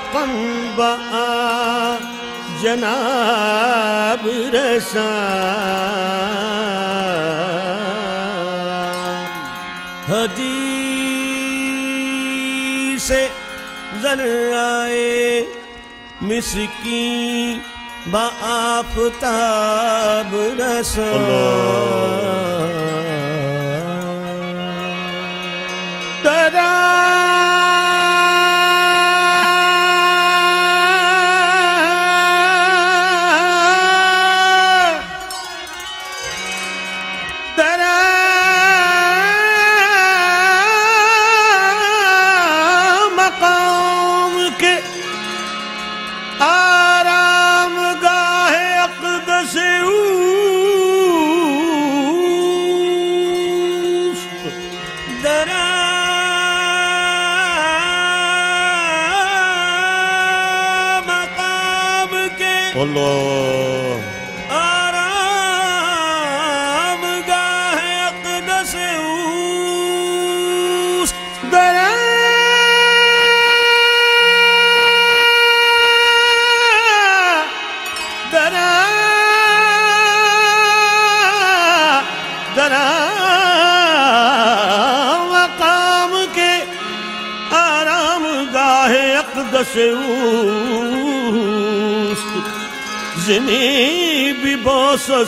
शौकन बा जनाब रसा हदी से जराए मिसकी बाफताब रसा तरा तरा Lord.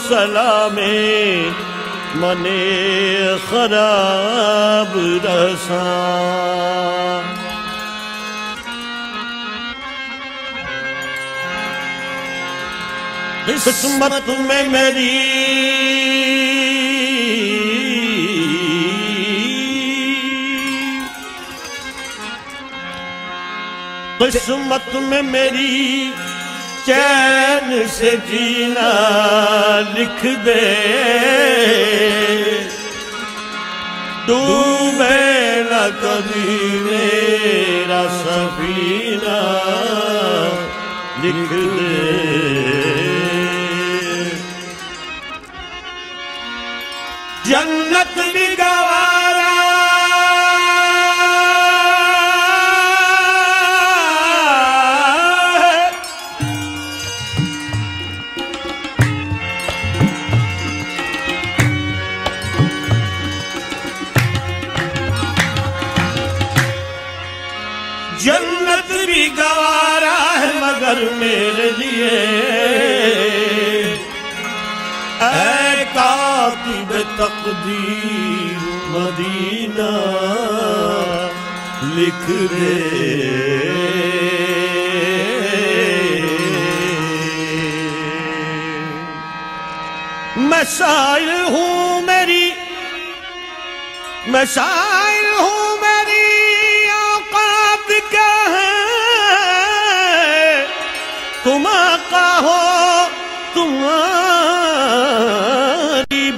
सलामे मने खराब रसा। किस्मत में मेरी किस्मत में मेरी चैन से जीना लिख दे डूबे न कभी मेरा सफीना लिख दे जन्नत लिख दे। मैं साइल हूँ मेरी, मैं साइल हूँ मेरी औकात क्या है? तुम आका हो, तुम्हारी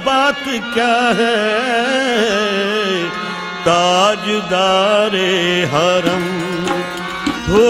बात क्या है? ताजदारे हरम हो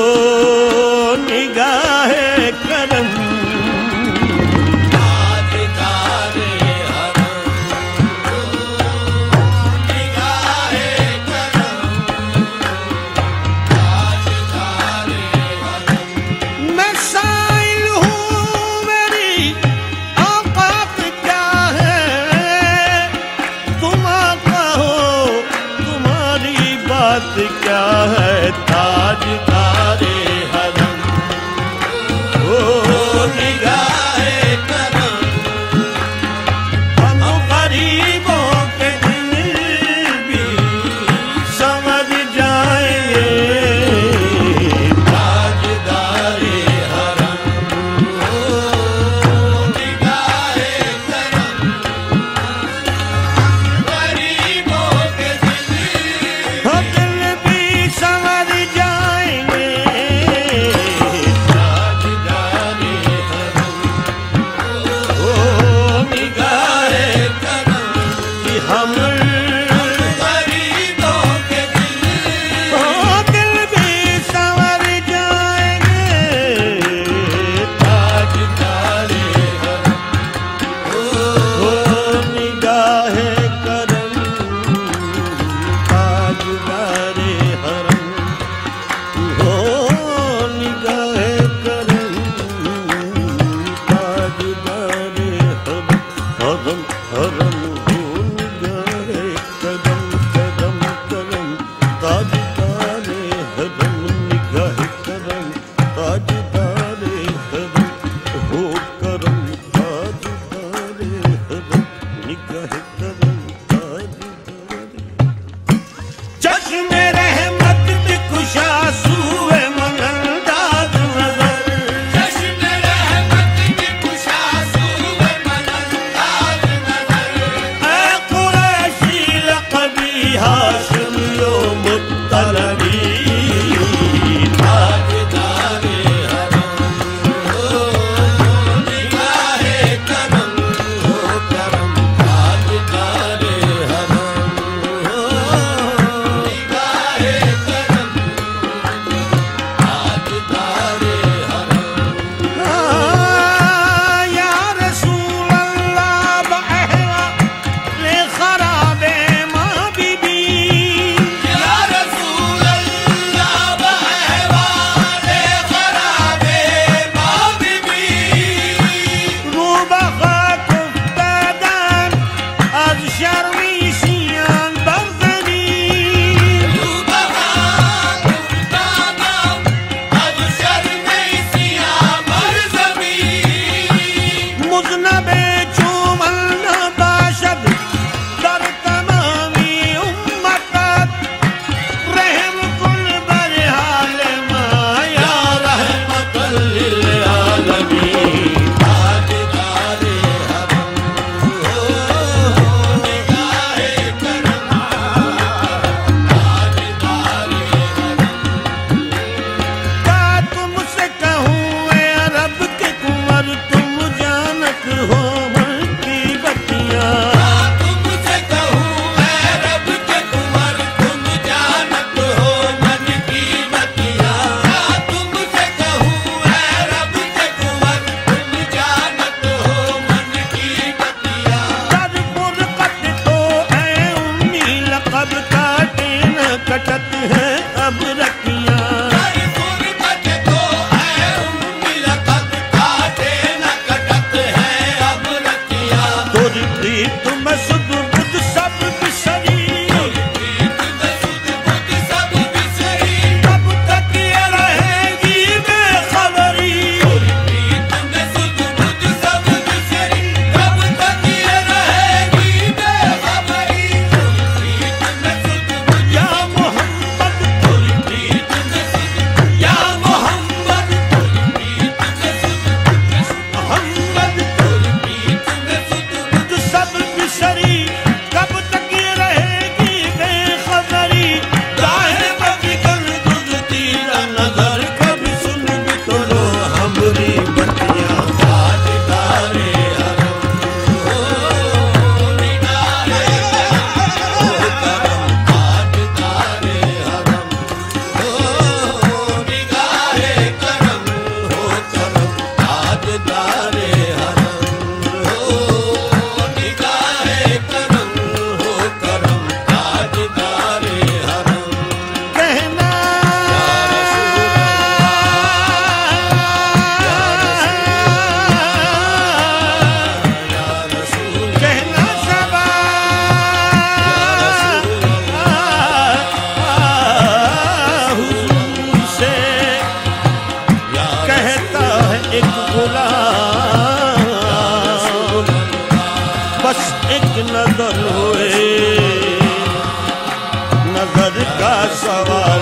ಸವಾ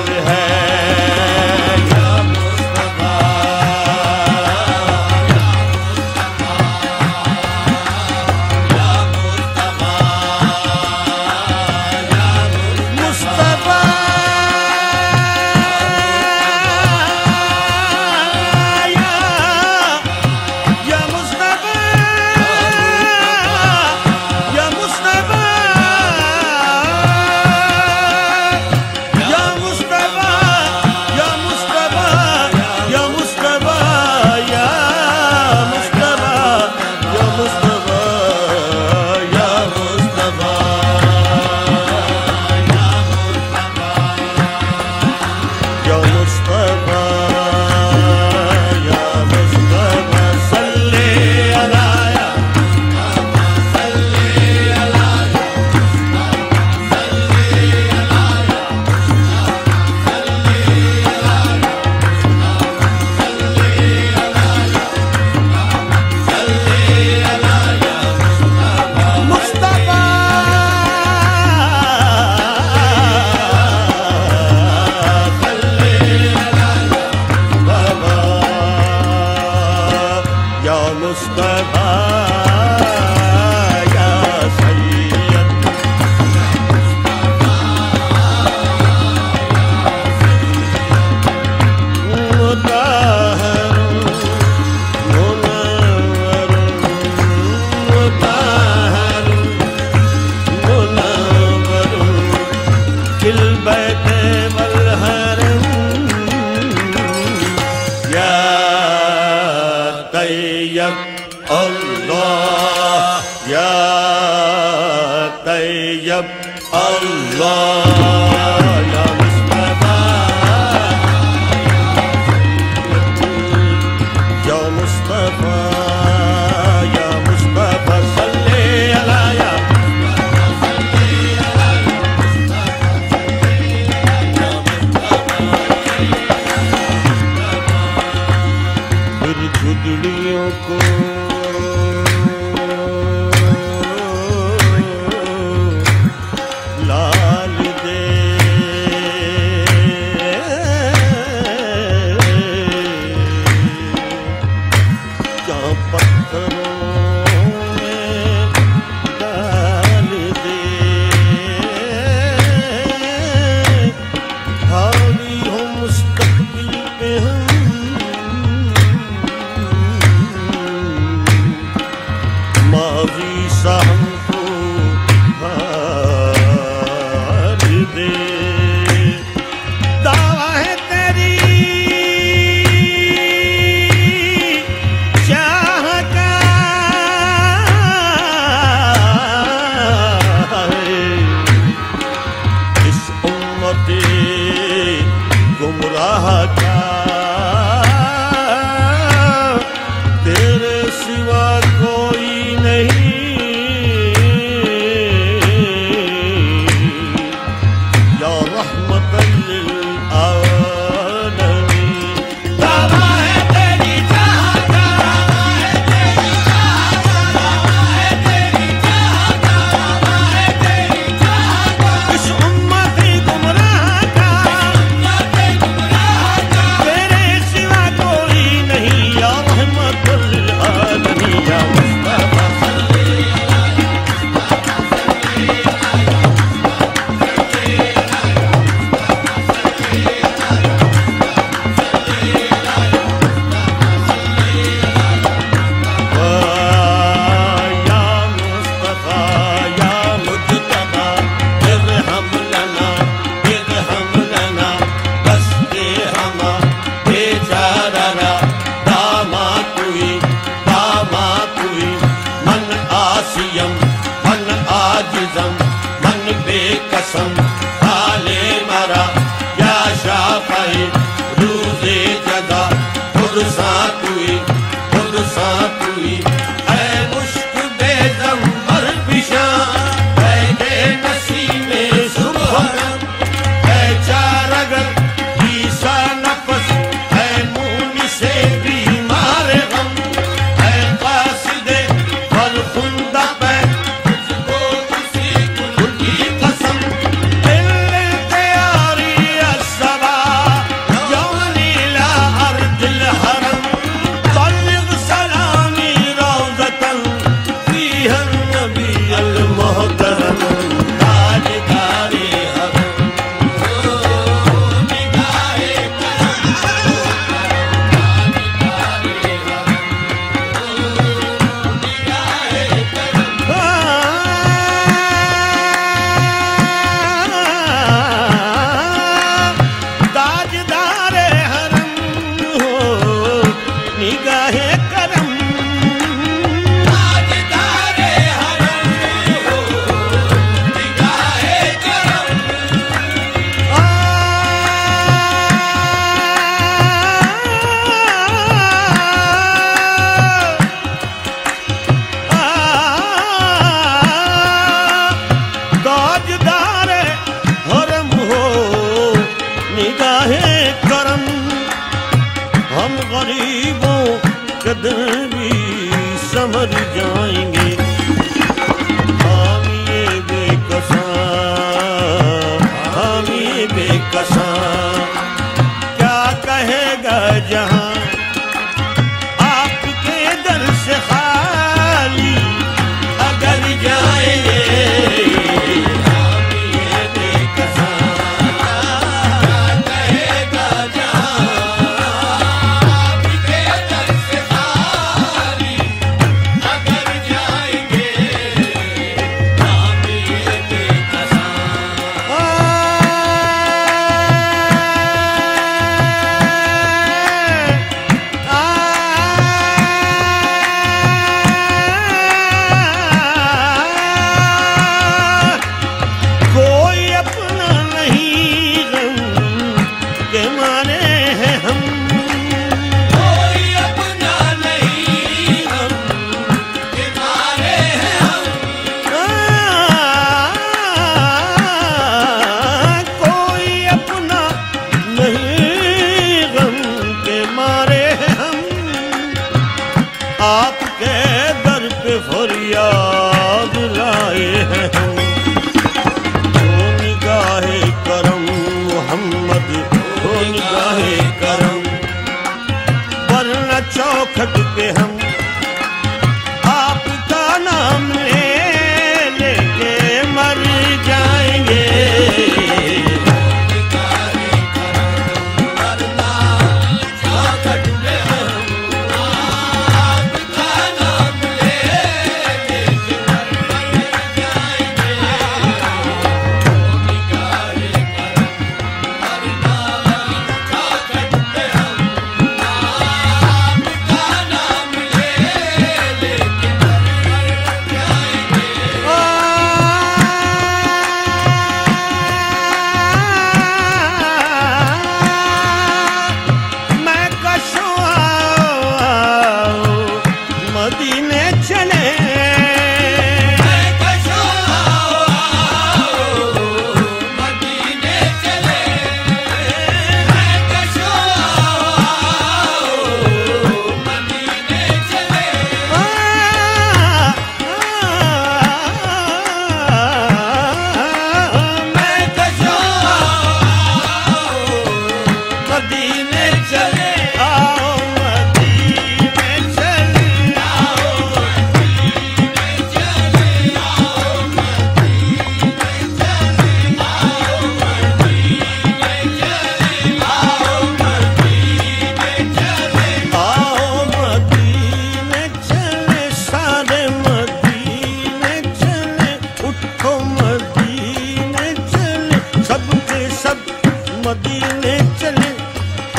नौ खट के हम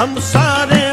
हम सारे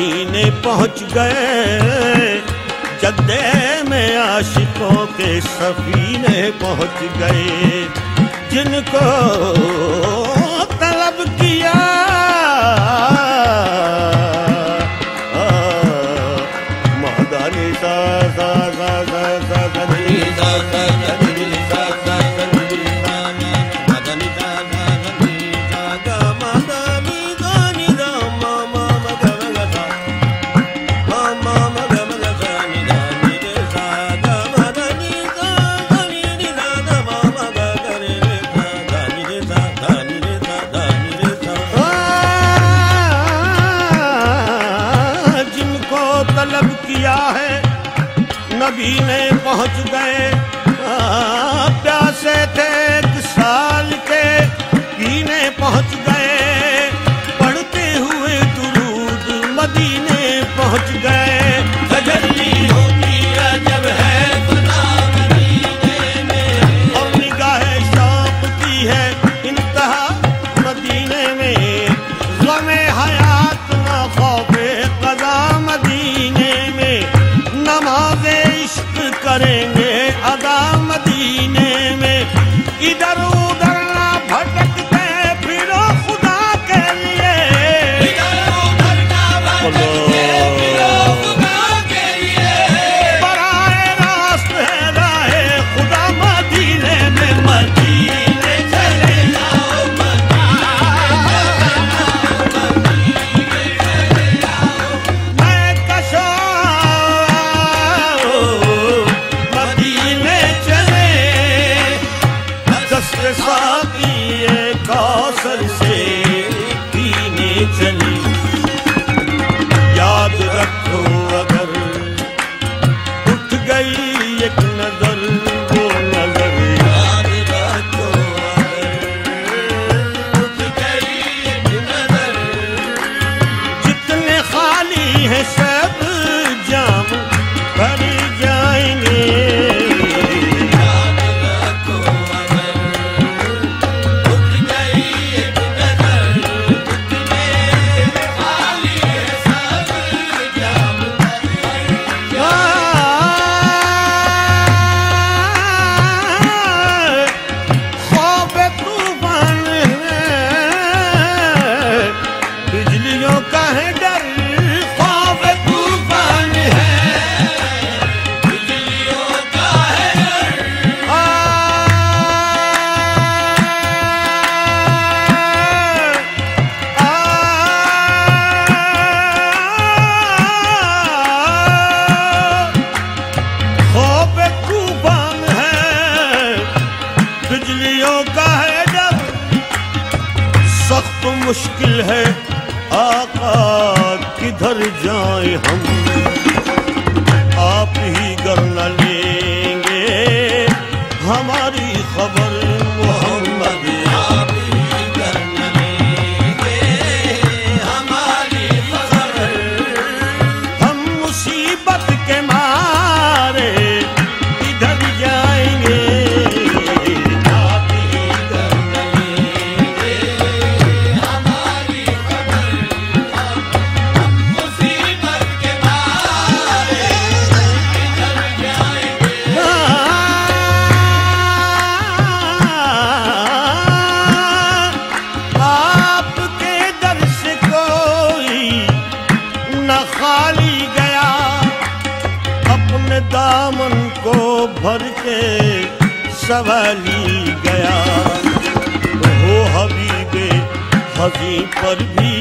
मदीने पहुँच गए। जद्दे में आशिकों के सफीने पहुँच गए। जिनको तलब किया नवाजे इश्क करेंगे अदा मदीने में। इधर सवाली गया। हो हबीबे हबी पर भी